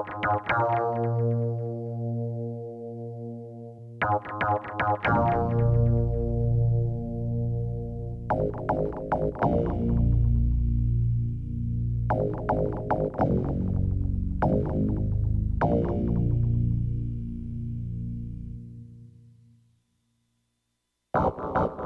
Up, up.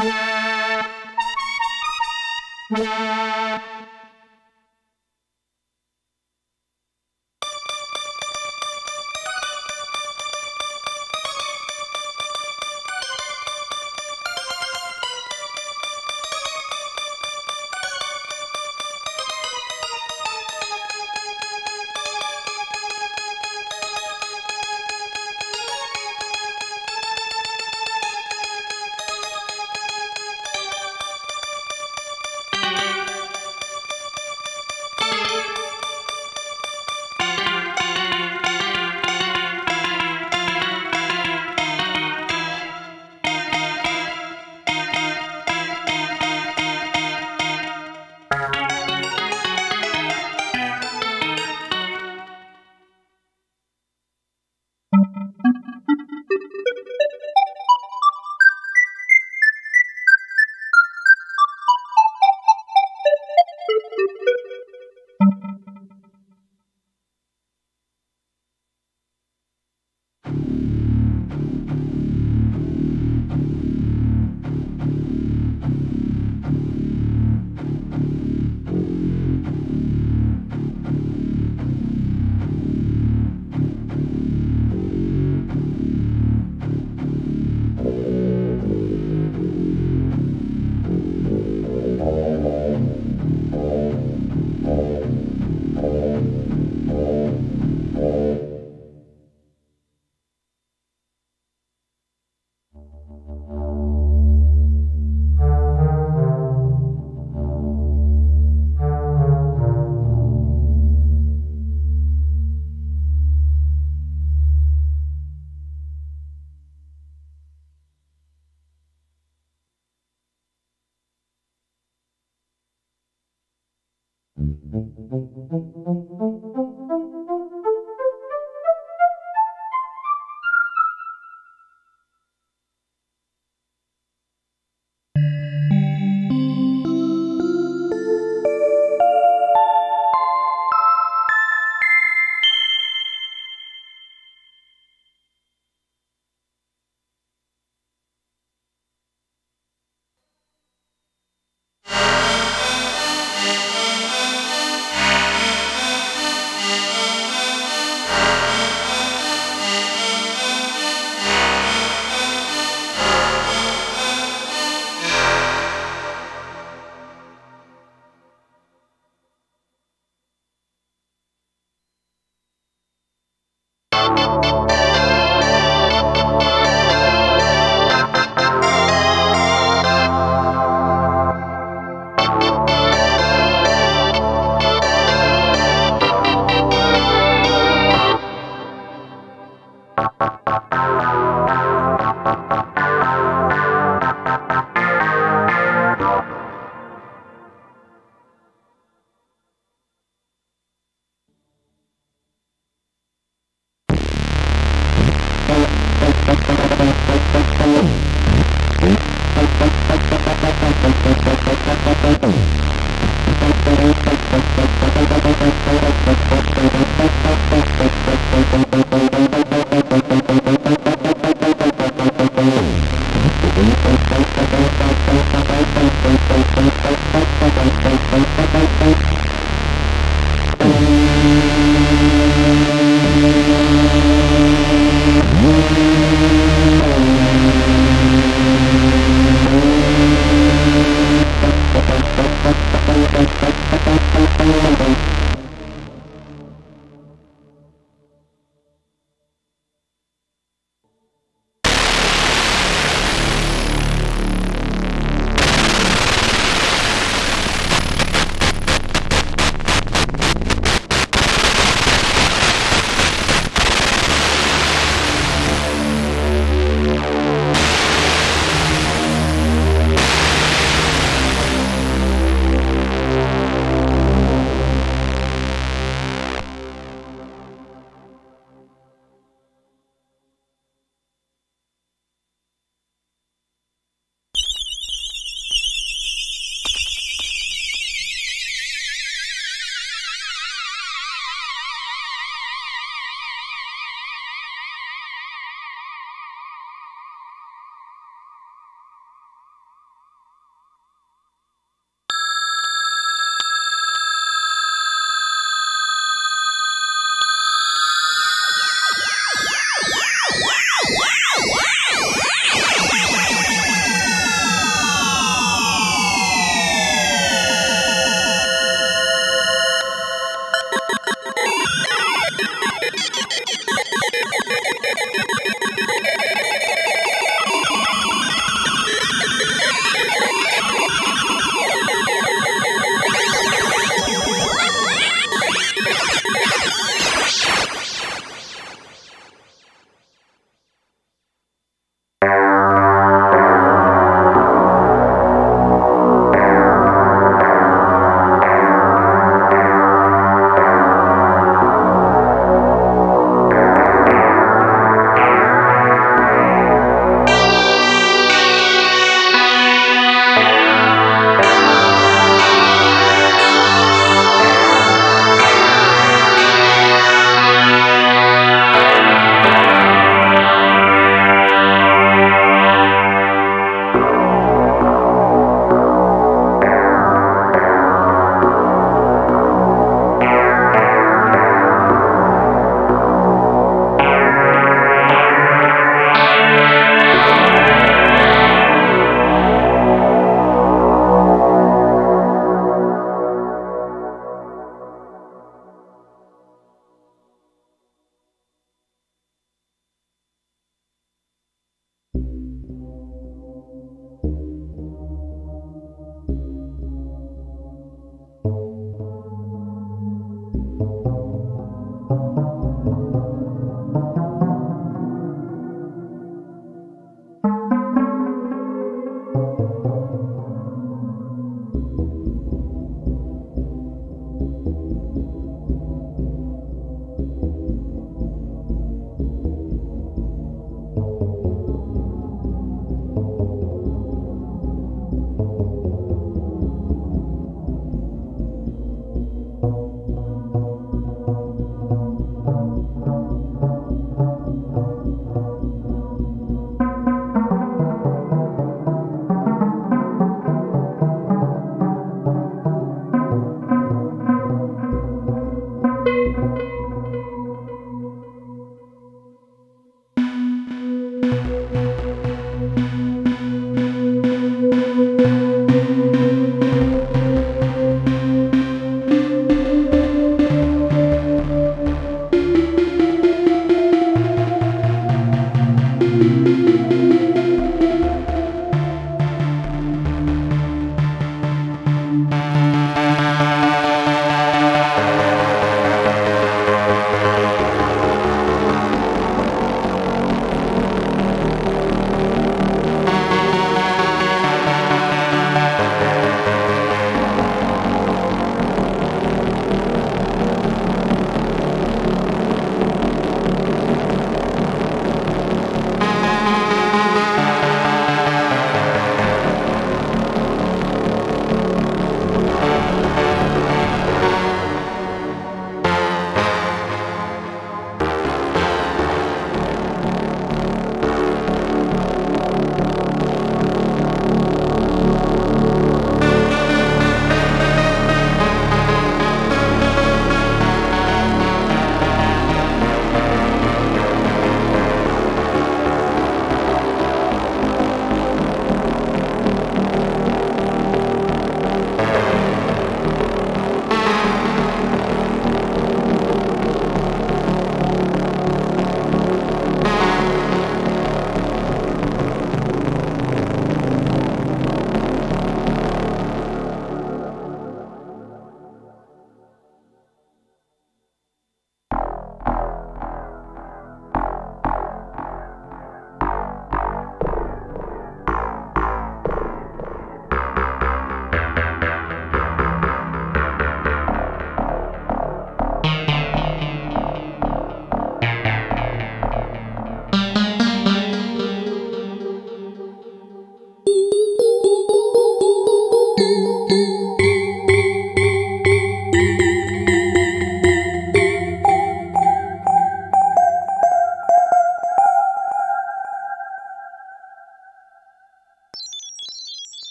Yeah.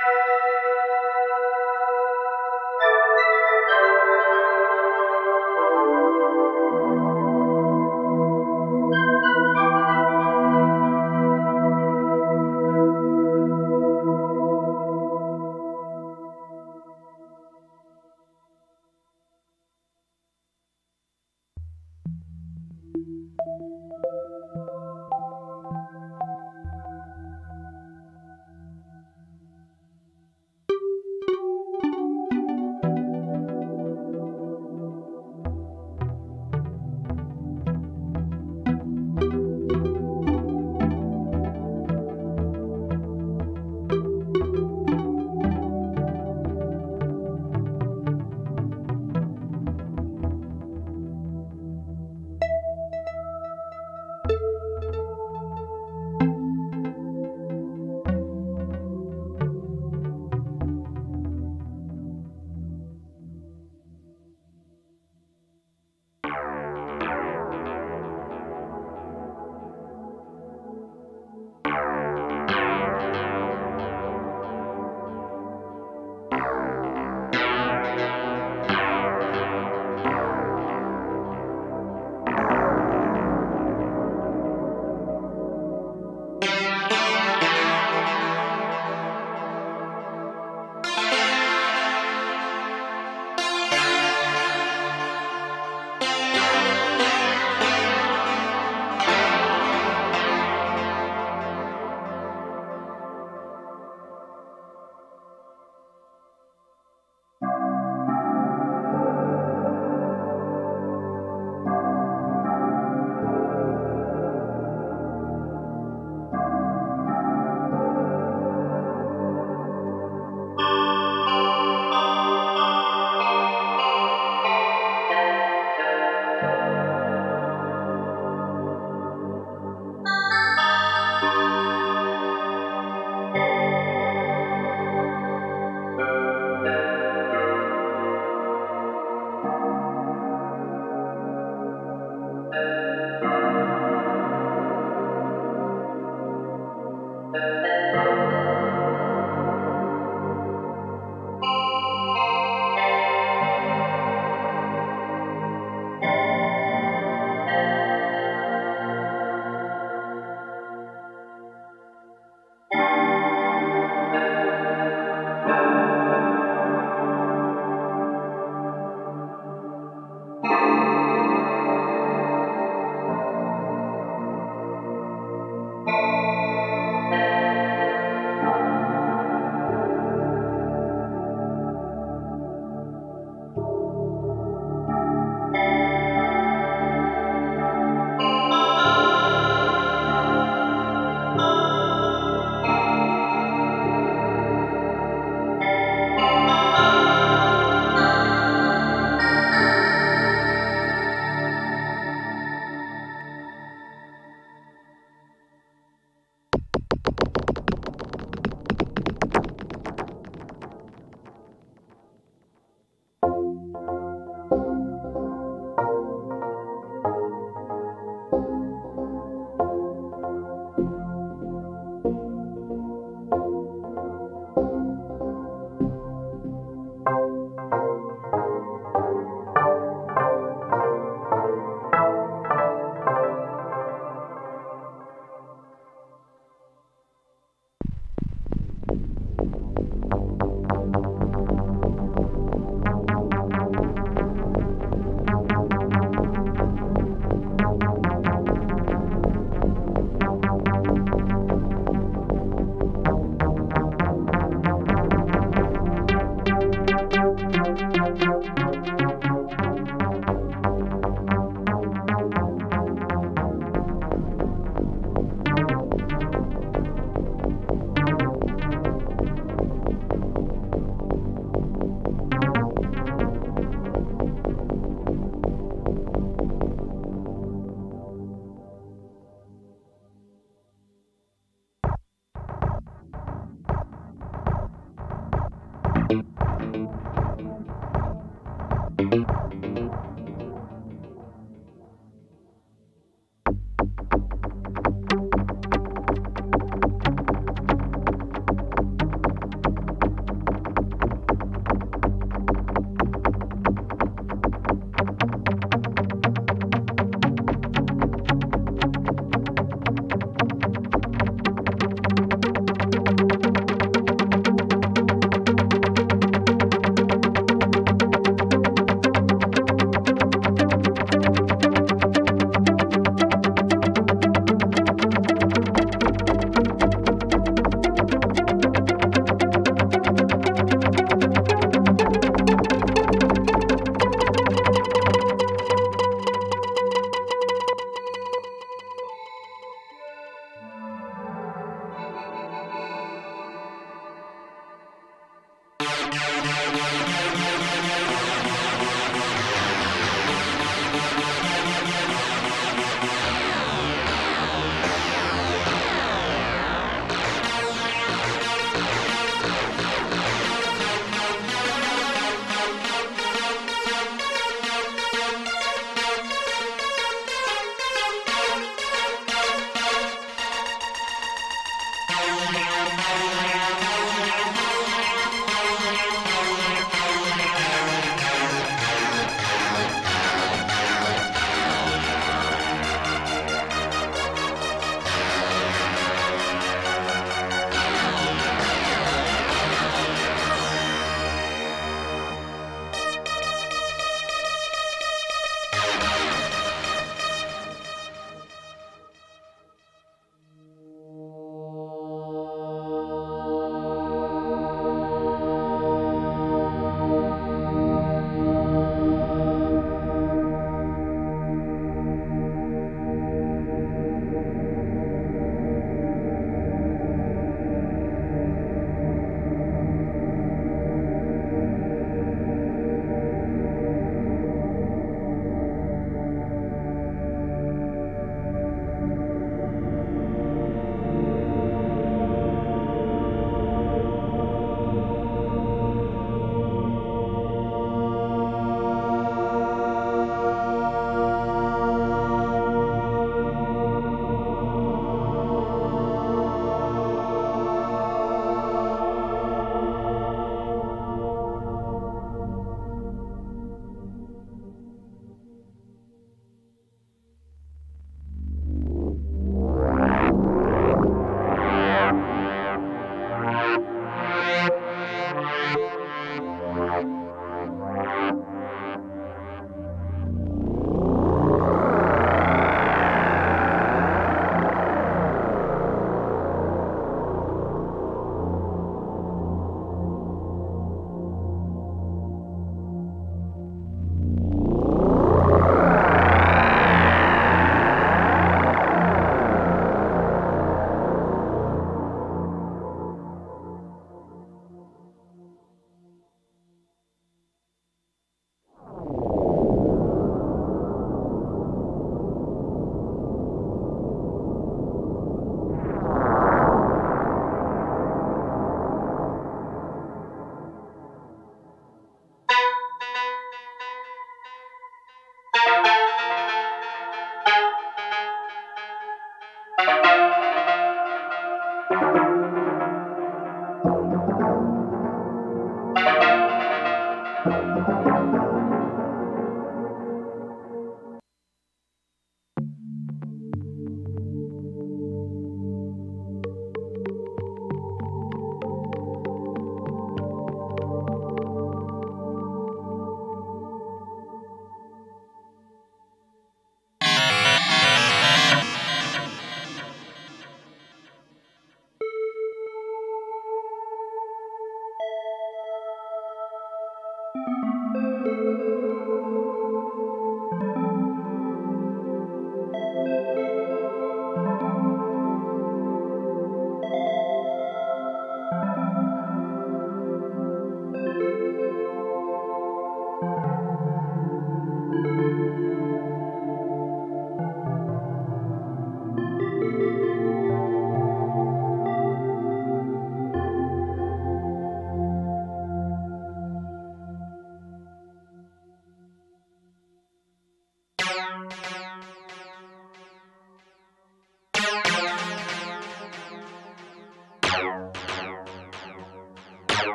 you.